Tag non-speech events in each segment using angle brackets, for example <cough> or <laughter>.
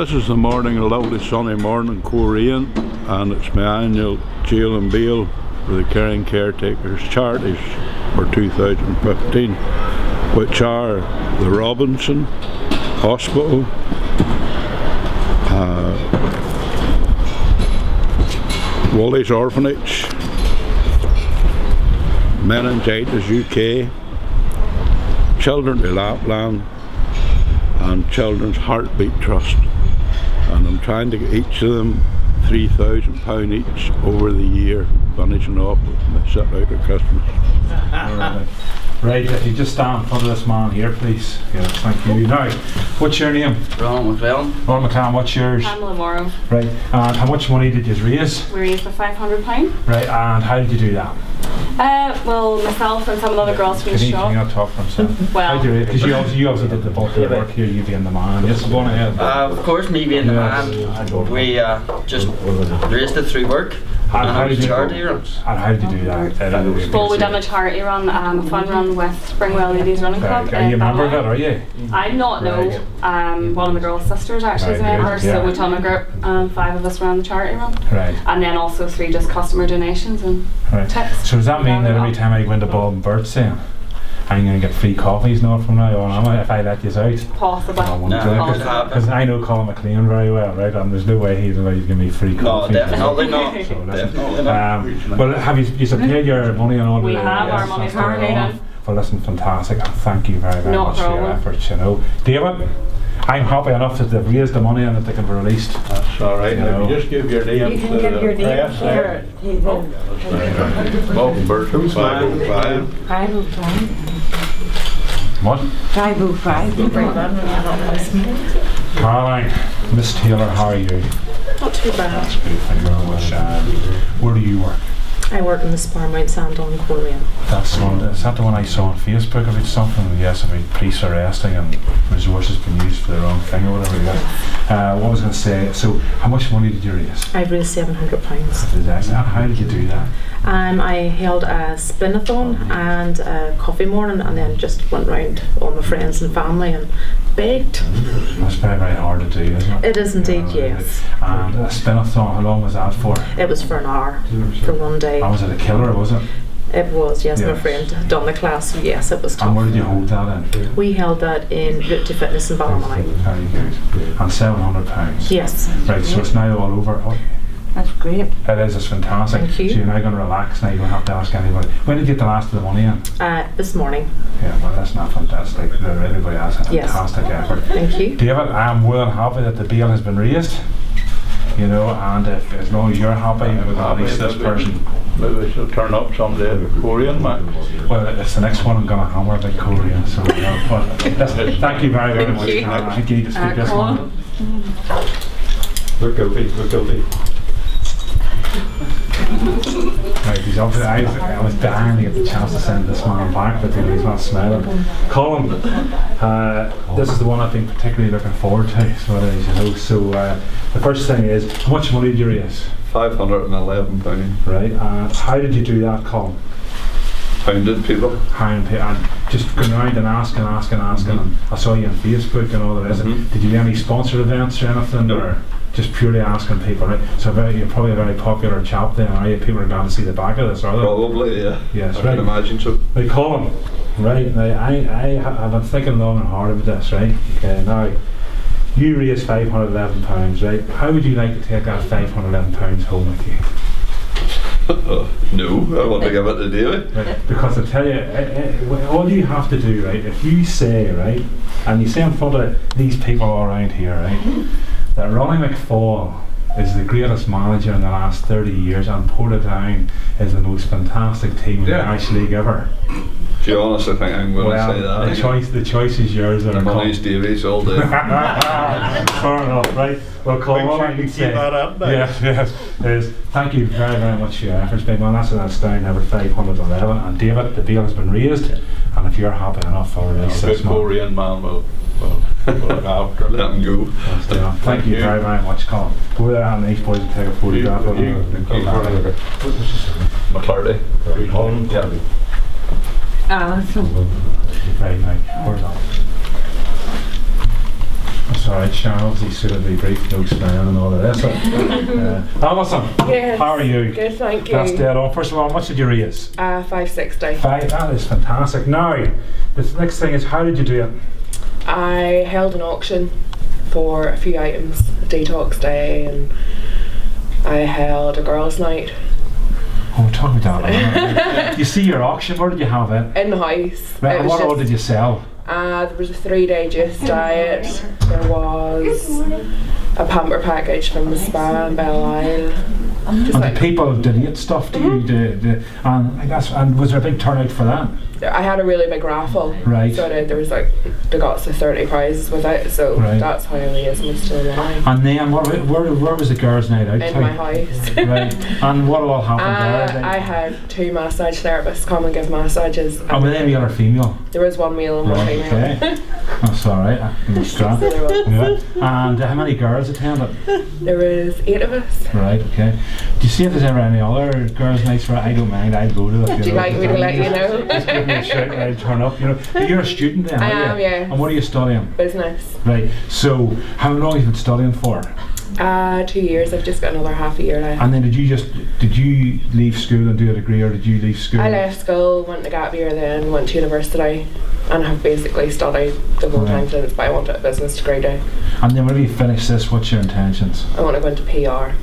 this is the morning, a lovely sunny morning, Coleraine, and it's my annual jail and bail for the Caring Caretakers Charities for 2015, which are the Robinson Hospital, uh, Wally's Orphanage, Meningitis UK, Children to Lapland, and Children's Heartbeat Trust. And I'm trying to get each of them £3,000 each over the year, finishing off with set out at Christmas. Right. Right, if you just stand in front of this man here, please. Yes, thank you. Now, what's your name? Ron McClellan. Ron McCann, what's yours? Pamela Morrow. Right, and how much money did you raise? We raised the £500. Right, and how did you do that? Uh, well, myself and some of the other girls from Can the he, can he shop. not talk for himself? <laughs> Well- How did you Because you obviously, you obviously did the bulk of the work here, you being the man. Yes, go on ahead. Uh, of course, me being the Yes. man, we uh, just raised it through work. And and how it did you charity runs. And how did you do that? Uh, that would be Well, we good. done a charity run, um, a fun run with Springwell Ladies Running Club. Right, Are you a in member of it, are you? I'm not, no. Um, one of the girls' sisters actually is a member, yeah. so we done a group, and five of us ran the charity run. Right, And then also three just customer donations and right. tips. So does that mean that every time I go into Bob and Bert's then, I'm going to get free coffees now from now on, am I, if I let you out? Possibly. I won't No, do it, it 'cause- could happen. Because I know Colin McLean very well, right? And there's no way he's going to give me free No, definitely <laughs> not. So listen, Definitely not. Um, well, have you, you paid your money and all We the- have, yes, our money's that's already all. done. Well, listen, fantastic, and thank you very, very No much for your efforts, you know. David, I'm happy enough that they've raised the money and that they can be released. That's all right. No. If you just give your name You to can give the your name press here. there. Bob and Bert, 505. 505. What? 505. Caroline, Miss Taylor, how are you? Not too bad. Good, thank you very much. Uh, where do you work? I work in the Spar Mount Sandon Coleraine. That's the one. Is that the one I saw on Facebook about something? Yes, about police arresting and resources being used for the wrong thing or whatever. Yeah. Uh, what was I going to say? So, how much money did you raise? I raised seven hundred pounds. How did you do that? Um, I held a spinathon and a coffee morning, and then just went round all my friends and family and begged. That's very, very hard to do, isn't it? It is indeed, yes. And a spinathon, how long was that for? It was for an hour for one day. And was it a killer, was it? It was, yes. My friend had done the class, so yes, it was And where tough. did you hold that in? We held that in Route to Fitness in Ballymoney. Very good. And seven hundred pounds. Yes. Right, so it's now all over. That's great. it is. It's fantastic. Thank you. So you're now going to relax now. You don't have to ask anybody. When did you get the last of the money in? Uh, this morning. Yeah, well, that's not fantastic. Everybody has a Yes. fantastic effort. Thank you. David, I'm more than happy that the bail has been raised. You know, and if, as long as you're happy with at least this person, Maybe she'll turn up someday at the Coleraine match. well, it's the next one I'm going to hammer about Coleraine. So, you know, but listen, thank you very, very Thank much. you. Karen. I think you need to speak Uh, this Colin? one. Look guilty, look guilty. Right, he's obviously, I, I was dying to get the chance to send this man back, but he's not smiling. Colin, uh, this is the one I've been particularly looking forward to, <laughs> so you know. So, uh, the first thing is, how much money did you raise? Five hundred and eleven pound. Right, and how did you do that, Colin? Pounded people. How and, and just going around and asking, asking, asking. And I saw you on Facebook and all the rest. Mhm. Did you do any sponsored events or anything, No. or just purely asking people? Right, so very, you're probably a very popular chap then, are you? People are going to see the back of this, are they? Probably, yeah. Yes, I right. can imagine so. Right, Colin. Right, now I, I, I've been thinking long and hard about this, right? Okay, now you raised five hundred eleven pounds, right? How would you like to take that five hundred eleven pounds home with you? <laughs> no, I want to give it to David. Right, Because I tell you, eh, eh, all you have to do, right, if you say, right, and you say in front of these people all around here, right, that Ronnie McFall is the greatest manager in the last 30 years and Portadown is the most fantastic team in the Yeah. Irish League ever. Do you honestly think I'm going well, to say that? the choice, the choice is yours. The there, money's Davies all day. <laughs> Fair enough, right? Well, Colin, Make what sure I you can say, that up now. yes, yes, is thank you very, very much for your efforts, big man. That's that's down number 511. And David, the bail has been raised, and if you're happy enough, I'll release A this good man. Coleraine man will, will, will look after him. Let him go. Yeah. Thank you you. very, very much, Colin. Go there and these boys and take a photograph of you. McClarty. Yeah. Alison. Right, right. Where's that? That's alright, Charles. He's suitably brief, no smiling and all of this. <laughs> uh, Alison, Yes. how are you? Good, thank you. That's dead on. First of all, how much did you raise? Uh, 560. Five. That is fantastic. Now, the next thing is, how did you do it? I held an auction for a few items, a detox day, and I held a girls' night Oh, talk about <laughs> that. you see your auction. Where did you have it? in the house. Right, what all did you sell? Uh, there was a three-day juice diet. There was a pamper package from the spa in Belle Isle. And like, the people donate stuff to you, the, the, and I guess, and was there a big turnout for that? I had a really big raffle. Right. So did, there was like, they got to 30 prizes with it, so Right. that's how I raised most of the money. And then, what, where, where was the girls' night out? In to? my house. <laughs> Right. And what all happened there? Uh, then? I had two massage therapists come and give massages. and were they male or female? There was one male and one female. okay. <laughs> That's grand. <laughs> There. Yeah. And how many girls attended? There was eight of us. Right, okay. Do you see if there's ever any other girls' nights where I don't mind, I'd go to it. Do you like me to let you know? Just give me a shout and I'd turn up, you know. But you're a student then, I am, you? yeah. And what are you studying? Business. Right, so how long have you been studying for? Uh, two years. I've just got another half a year left. And then did you just, did you leave school and do a degree or did you leave school? I left school, went to gap year, then went to university, and have basically studied the whole time since. But I wanted a business degree too. And then whenever you finish this, what's your intentions? I want to go into PR.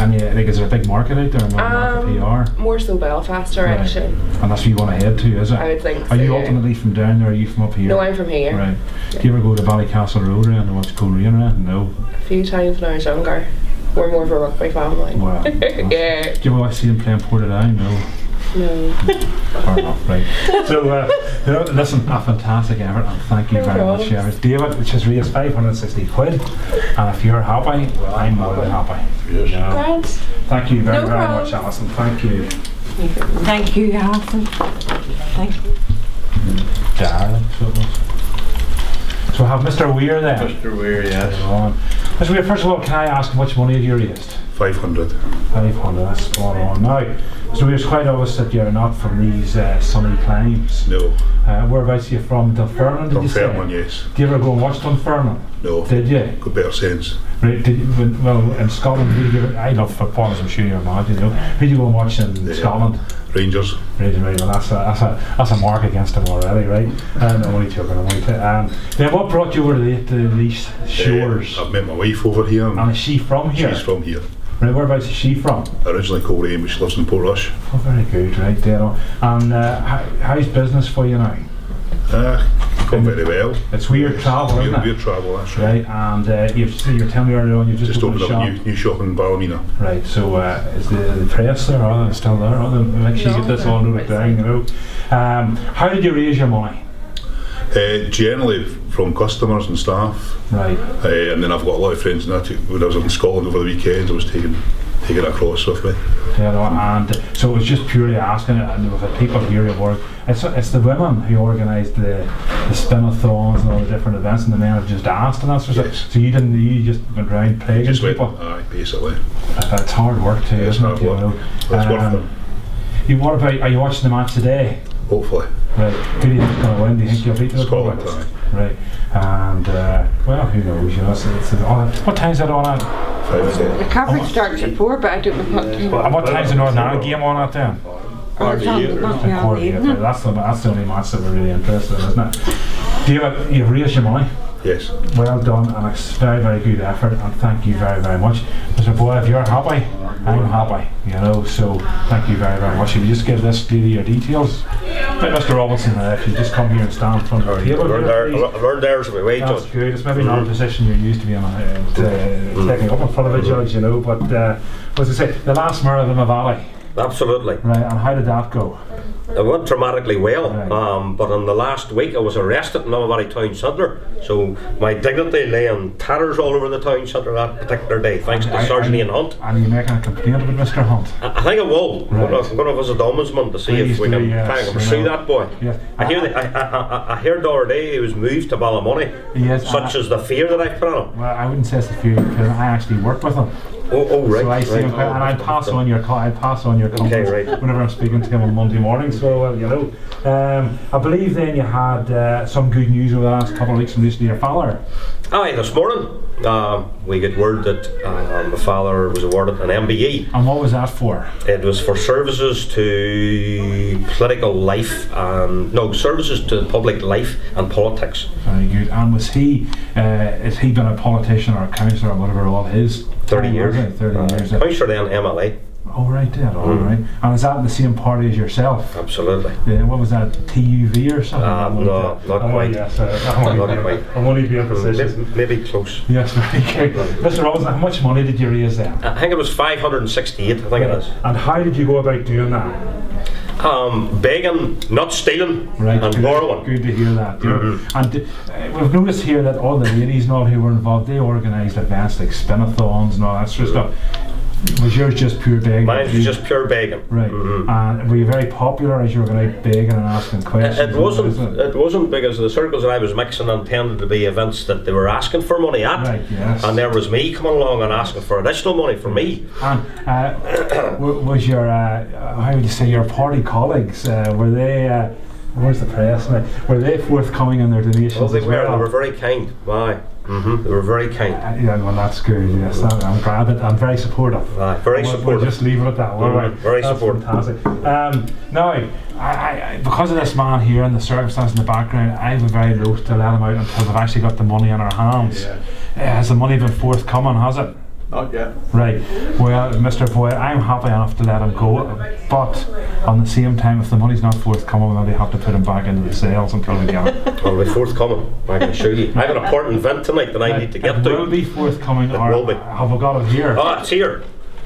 And yeah, like, is there a big market out there Um, PR? More so Belfast Right. direction. And that's where you want to head to, is it? I would think Are so, you yeah. ultimately from down there or are you from up here? No, I'm from here. Right. Do you ever go to Ballycastle Road around and watch Coleraine around? No. A few times when I was younger. We're more of a rugby family. Wow. <laughs> yeah. Do you ever see them playing Portadown? No. No. Fair enough, right. <laughs> So, uh, you know, listen, a fantastic effort, and thank you No very much, problems. Sheriff. David, which has raised 560 quid, and if you're happy, well, I'm more than happy. Yes. You know. Thank you very, No very problem. much, Alison. Thank you. Thank you, Alison. Thank you. Darling, so it was. So, I have Mr. Weir there. Mr. Weir, yes. Mr. Weir, first of all, can I ask how much money have you raised? 500. 500, that's spot on. Now. Weir, it's quite obvious that you're not from these uh, sunny climes. No. Uh, whereabouts are you from? Dunfermline, did you say? Yes. Did you ever go and watch Dunfermline? No. Did you? Got better sense. Right, did you, well, in Scotland, who you, I love football, as I'm sure you're mad, you know. Who did you go and watch in Yeah. Scotland? Rangers. Right, right, well, that's a, that's, a, that's a mark against them already, right? Um, I'm only joking, I'm only. Um, then what brought you over to, the, to these shores? Uh, I've met my wife over here. And and is she from here? She's from here. Right, whereabouts is she from? Originally Coleraine, but she lives in Portrush. Oh, very good, right, there. And uh, how, how's business for you now? Uh, gone very well. It's Weir Travel, isn't Weird, it? Weir Travel, that's right. Right, and uh, you've, so you're telling me earlier on you've just, Just opened opened a up shop. a new, new shop in Ballymena. Right, so uh, is the, the press there? Are they still there? Are they? Make sure you get this they're all noted down, you know. Um, how did you raise your money? Uh, generally from customers and staff. Right, Uh, and then I've got a lot of friends and that. When I was in Scotland over the weekend, I was taking taking across with me. know, and so it was just purely asking it, and there was people here at work. It's, it's the women who organised the, the spin-a-thons and all the different events, and the men have just asked and that sort of Yes. stuff. So you didn't, you just went around plaguing Just went, people. aye, basically. It's hard work too, It's isn't it? You know? But it's worth Um, You, what about, are you watching the match today? Hopefully. Right. Who do you think's going to win? Do you think you'll beat the Scotland, Republicans? Right. And, uh, well, who knows? You know, it's, it's on at, what time's it on at? Five The coverage starts at four, but I don't know what time. And what time's the Northern Ireland game on at then? Oh, it's on, not At quarter the to evening. That's the, that's the only match that we're really interested in, isn't it? Do you have, raised your money? Yes. Well done, and it's very, very good effort, and thank you very, very much. Mr. Boyle, if you're happy, I'm happy, you know, so thank you very, very much. If you just give this lady your details, right, Mr. Robinson, uh, if you just come here and stand in front of the table. here, there, learned there's my way, That's Judge. good. It's maybe not a position you're used to being uh, uh, taking up in front of a judge, you know. But uh, as I say, the last murder of the Valley, Absolutely. right? And how did that go? It went dramatically well, um, but in the last week I was arrested in Limavady Town Centre. So my dignity lay in tatters all over the town centre that particular day, thanks to I- Sergeant Ian Hunt. And are you making a complaint about Mr. Hunt? I I think I will. Right. I'm going to visit the ombudsman to see Please if we can yes, try and pursue that boy. Yes. I hear that, I, I, I, heard the other day he was moved to Ballymoney. Yes, Such is the fear that I put on him. Well, I wouldn't say it's the fear because I actually work with him. Oh, oh right. So I see right. him, and I pass on your I pass on your comments right. whenever I'm speaking to him on Monday morning. So well, you know, um, I believe then you had uh, some good news over the last couple of weeks from to your father. Aye, this morning um, we get word that um, my father was awarded an MBE. And what was that for? It was for services to political life and no services to public life and politics. Very good. And was he? Uh, has he been a politician or a councillor or whatever all his? Thirty time, years. was it? Thirty Uh, years. Councillor then MLA. Oh right, yeah, all Mm. right. And is that in the same party as yourself? Absolutely. Yeah, what was that? TUV or something? Uh, no, not Oh, quite. Yes, uh, I'm only Not quite. I'm only being facetious. Maybe, maybe close. Yes, <laughs> very good. Mr. Robinson, how much money did you raise then? I think it was 568. I think it is. And how did you go about doing that? Um, begging, not stealing, Right, and good, borrowing. good to hear that. Mhm. And uh, we've noticed here that all the ladies and all who were involved, they organised events like spinathons and all that sort of stuff. Was yours just pure begging? Mine was just pure begging. Right. Mhm. And were you very popular as you were going out begging and asking questions? it wasn't. wasn't It wasn't because the circles that I was mixing and tended to be events that they were asking for money at, Right, yes. and there was me coming along and asking for additional money for me. And uh, was your, uh, how would you say, your party colleagues, uh, were they, uh, where's the press now? Were they forthcoming in their donations Well, they were. well? They were very kind. Why? hmm They were very kind. Uh, yeah, well, that's good. Yes, that- I'm glad that I'm very supportive. Aye, very We'll- We'll supportive. just leave it at that. All Mhm, right. very That's supportive. Fantastic. Um, now, I, I, because of this man here and the circumstance in the background, I was very loath to let him out until we've actually got the money in our hands. Uh, has the money been forthcoming? Has it? Not yet. Right. Well, Mr. Boyd, I'm happy enough to let him go, but on the same time, if the money's not forthcoming, we'll have to put him back into the sales until we get it. Well, we're forthcoming. I can assure you. I have an important event tonight that I need to get it will to. be forthcoming, It or will be. have we got it here? Oh, it's here.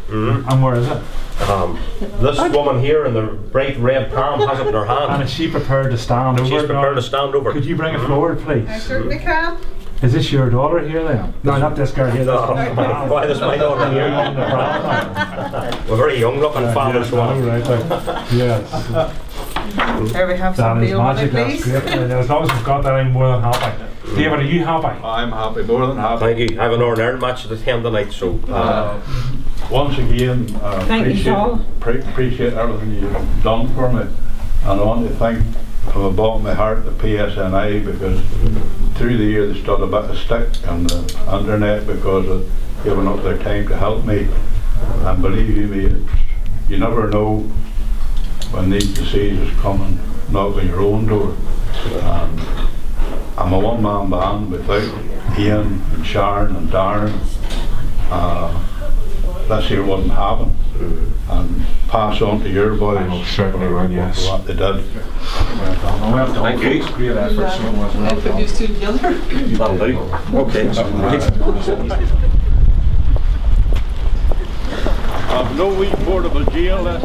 hmm And where is it? Um, this woman here in the bright red palm has it in her hand. And is she prepared to stand over She's it now? prepared to stand over. Could you bring it forward, please? certainly can. Is this your daughter here then? No, not this girl here. This <laughs> my- why this my daughter here? We're very young looking family, Yes, so I right, right. Yes, There we have that some is real money, magic. That's great. <laughs> Uh, As long as we've got that, I'm more than happy. David, are you happy? I'm happy, more than happy. Thank you. I have an Northern Ireland match at the end tonight, so uh, Uh, once again, uh, Thank you, appreciate, Paul. pre- appreciate everything you've done for me. And I want to thank from the bottom of my heart the PSNI because through the year they stood a bit of stick on the internet because of giving up their time to help me. And believe you me, you never know when these diseases come and knock on your own door. I'm a one-man band without Ian and Sharon and Darren. Uh, this here wouldn't happen. And pass on to your boys I most certainly would, yes. what they did. Well done. Thank you. Great effort. So it was well Put done. these two together. that'll do. Okay. <laughs> I've no wee portable jail, let's